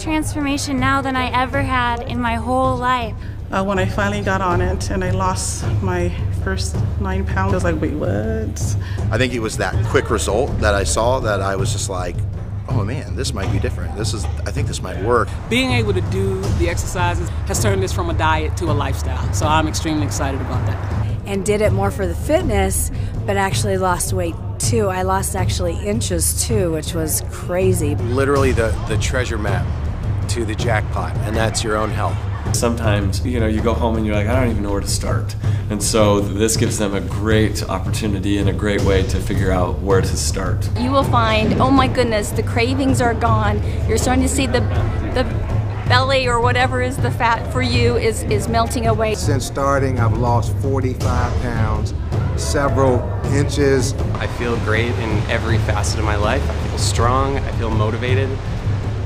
transformation now than I ever had in my whole life. Uh, when I finally got on it and I lost my first nine pounds, I was like, wait, what? I think it was that quick result that I saw that I was just like, oh man, this might be different. This is, I think this might work. Being able to do the exercises has turned this from a diet to a lifestyle. So I'm extremely excited about that. And did it more for the fitness, but actually lost weight too. I lost actually inches too, which was crazy. Literally the, the treasure map to the jackpot, and that's your own health. Sometimes, you know, you go home and you're like, I don't even know where to start. And so this gives them a great opportunity and a great way to figure out where to start. You will find, oh my goodness, the cravings are gone. You're starting to see the the belly or whatever is the fat for you is, is melting away. Since starting, I've lost 45 pounds, several inches. I feel great in every facet of my life. I feel strong, I feel motivated.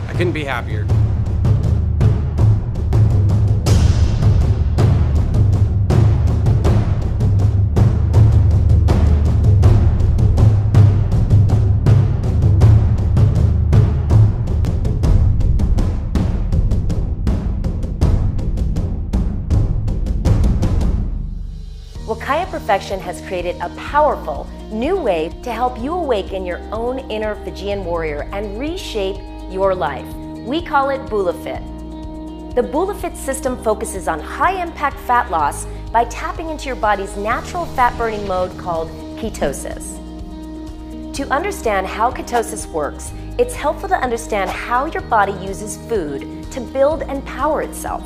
I couldn't be happier. Perfection has created a powerful new way to help you awaken your own inner Fijian warrior and reshape your life. We call it BulaFit. The BulaFit system focuses on high impact fat loss by tapping into your body's natural fat burning mode called ketosis. To understand how ketosis works, it's helpful to understand how your body uses food to build and power itself.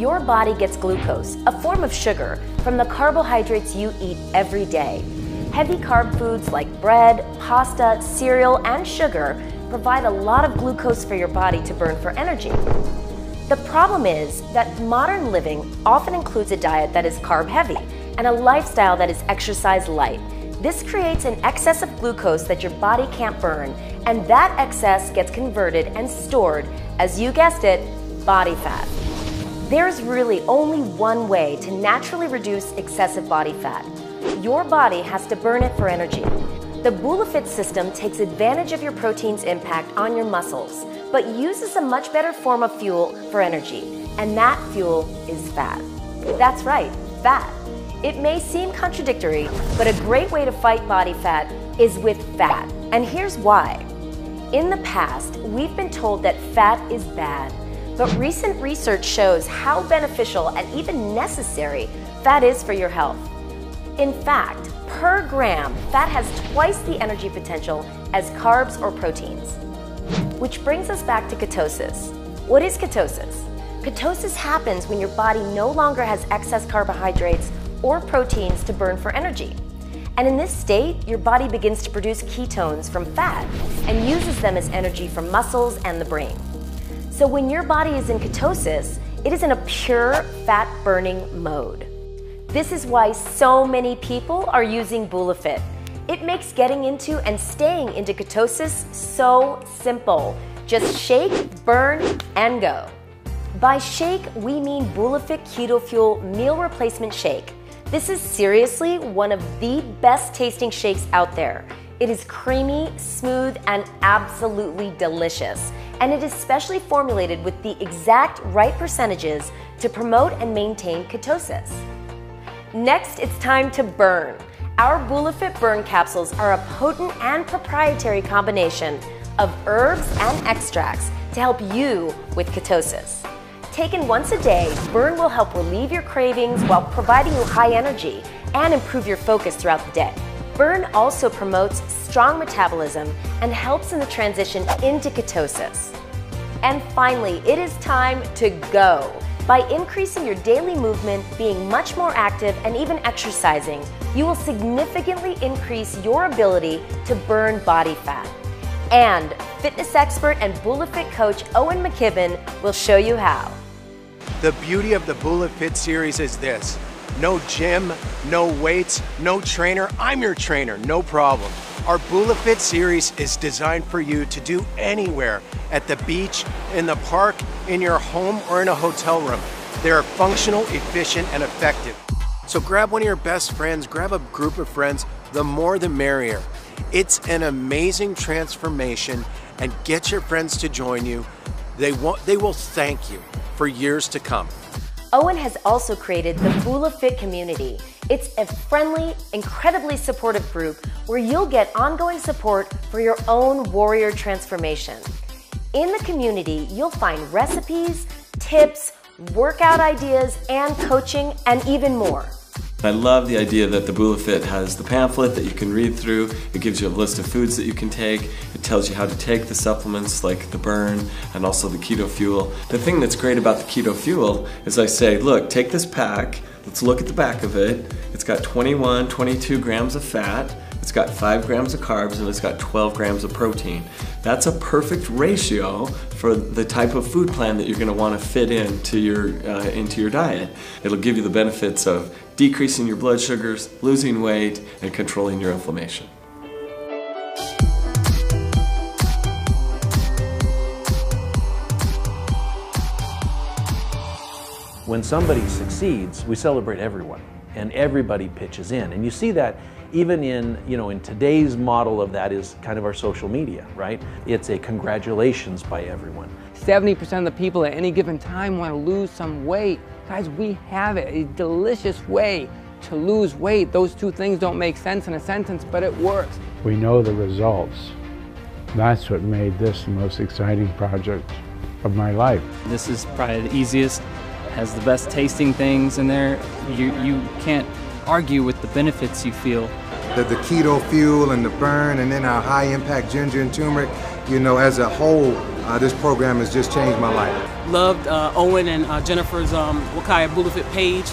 Your body gets glucose, a form of sugar, from the carbohydrates you eat every day. Heavy carb foods like bread, pasta, cereal, and sugar provide a lot of glucose for your body to burn for energy. The problem is that modern living often includes a diet that is carb heavy and a lifestyle that is exercise light. This creates an excess of glucose that your body can't burn, and that excess gets converted and stored as you guessed it, body fat. There's really only one way to naturally reduce excessive body fat. Your body has to burn it for energy. The BulaFit system takes advantage of your protein's impact on your muscles, but uses a much better form of fuel for energy, and that fuel is fat. That's right, fat. It may seem contradictory, but a great way to fight body fat is with fat. And here's why. In the past, we've been told that fat is bad but recent research shows how beneficial and even necessary fat is for your health. In fact, per gram, fat has twice the energy potential as carbs or proteins. Which brings us back to ketosis. What is ketosis? Ketosis happens when your body no longer has excess carbohydrates or proteins to burn for energy. And in this state, your body begins to produce ketones from fat and uses them as energy for muscles and the brain. So when your body is in ketosis, it is in a pure fat burning mode. This is why so many people are using BulaFit. It makes getting into and staying into ketosis so simple. Just shake, burn, and go. By shake, we mean BulaFit Keto Fuel Meal Replacement Shake. This is seriously one of the best tasting shakes out there. It is creamy, smooth, and absolutely delicious. And it is specially formulated with the exact right percentages to promote and maintain ketosis. Next, it's time to burn. Our BulaFit burn capsules are a potent and proprietary combination of herbs and extracts to help you with ketosis. Taken once a day, Burn will help relieve your cravings while providing you high energy and improve your focus throughout the day. Burn also promotes strong metabolism and helps in the transition into ketosis. And finally, it is time to go. By increasing your daily movement, being much more active, and even exercising, you will significantly increase your ability to burn body fat. And fitness expert and BulaFit coach Owen McKibbin will show you how. The beauty of the BulaFit series is this no gym, no weights, no trainer. I'm your trainer, no problem. Our BulaFit series is designed for you to do anywhere at the beach, in the park, in your home, or in a hotel room. They are functional, efficient, and effective. So grab one of your best friends, grab a group of friends, the more the merrier. It's an amazing transformation, and get your friends to join you They, they will thank you for years to come. Owen has also created the Bula Fit community. It's a friendly, incredibly supportive group where you'll get ongoing support for your own warrior transformation. In the community, you'll find recipes, tips, workout ideas, and coaching, and even more. I love the idea that the Bula Fit has the pamphlet that you can read through. It gives you a list of foods that you can take. It tells you how to take the supplements like the burn and also the keto fuel. The thing that's great about the keto fuel is I say, look, take this pack, let's look at the back of it. It's got 21, 22 grams of fat. It's got 5 grams of carbs and it's got 12 grams of protein. That's a perfect ratio for the type of food plan that you're going to want to fit into your, uh, into your diet. It'll give you the benefits of decreasing your blood sugars, losing weight, and controlling your inflammation. When somebody succeeds, we celebrate everyone and everybody pitches in. And you see that even in, you know, in today's model of that is kind of our social media, right? It's a congratulations by everyone. 70% of the people at any given time want to lose some weight. Guys, we have it, a delicious way to lose weight. Those two things don't make sense in a sentence, but it works. We know the results. That's what made this the most exciting project of my life. This is probably the easiest, has the best tasting things in there. You, you can't argue with the benefits you feel. The, the keto fuel and the burn and then our high impact ginger and turmeric, you know, as a whole, uh, this program has just changed my life. Loved uh, Owen and uh, Jennifer's um, Wakaya Bulafit page,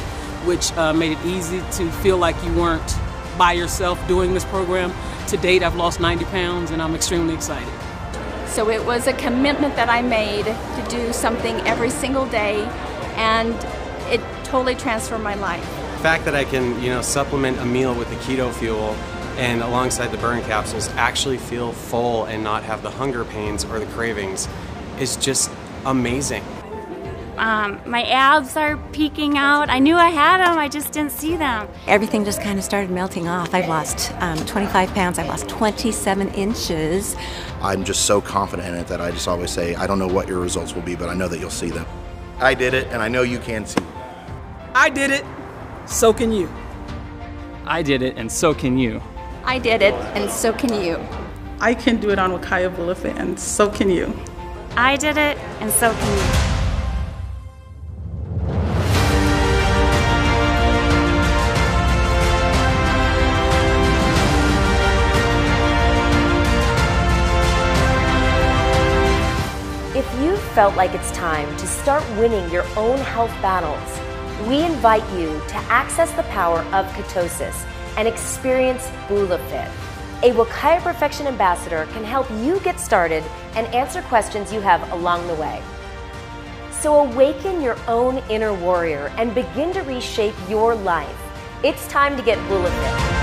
which uh, made it easy to feel like you weren't by yourself doing this program. To date, I've lost 90 pounds and I'm extremely excited. So it was a commitment that I made to do something every single day, and it totally transformed my life. The fact that I can, you know, supplement a meal with the keto fuel and alongside the burn capsules actually feel full and not have the hunger pains or the cravings is just amazing. Um, my abs are peeking out. I knew I had them, I just didn't see them. Everything just kind of started melting off. I've lost um, 25 pounds, I've lost 27 inches. I'm just so confident in it that I just always say, I don't know what your results will be, but I know that you'll see them. I did it, and I know you can too. I did it, so can you. I did it, and so can you. I did it, and so can you. I can do it on Wakaya Bulafit, and so can you. I did it, and so can you. Felt like it's time to start winning your own health battles, we invite you to access the power of ketosis and experience BulaFit. A Wakaya Perfection Ambassador can help you get started and answer questions you have along the way. So awaken your own inner warrior and begin to reshape your life. It's time to get BulaFit.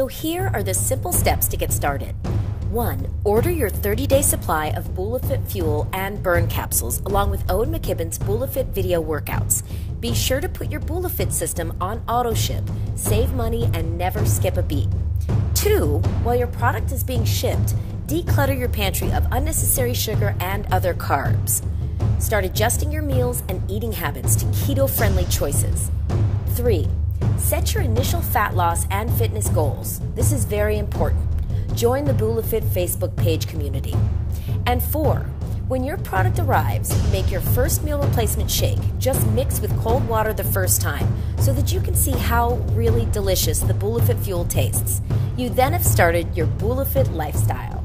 So here are the simple steps to get started. 1. Order your 30 day supply of BulaFit fuel and burn capsules along with Owen McKibbin's BulaFit video workouts. Be sure to put your BulaFit system on auto ship, save money, and never skip a beat. 2. While your product is being shipped, declutter your pantry of unnecessary sugar and other carbs. Start adjusting your meals and eating habits to keto friendly choices. 3. Set your initial fat loss and fitness goals. This is very important. Join the BulaFit Facebook page community. And four, when your product arrives, make your first meal replacement shake. Just mix with cold water the first time so that you can see how really delicious the BulaFit fuel tastes. You then have started your BulaFit lifestyle.